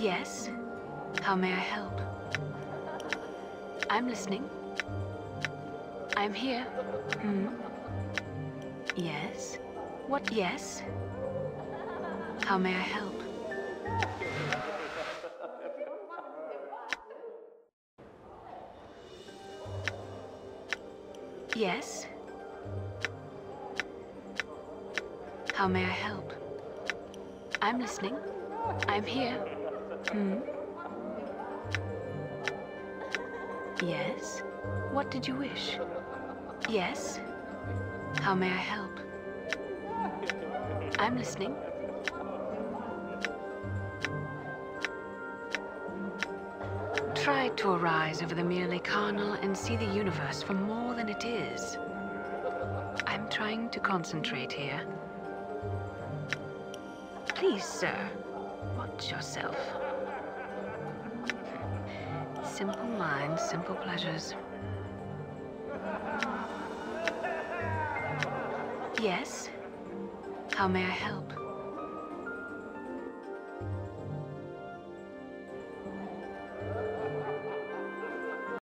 Yes? How may I help? I'm listening. I'm here. Hmm? Yes? What? Yes? How may I help? Yes? How may I help? I'm listening. I'm here. Hmm? Yes? What did you wish? Yes? How may I help? I'm listening. Try to arise over the merely carnal and see the universe for more than it is. I'm trying to concentrate here. Please, sir, watch yourself. Simple mind, simple pleasures. Yes? How may I help?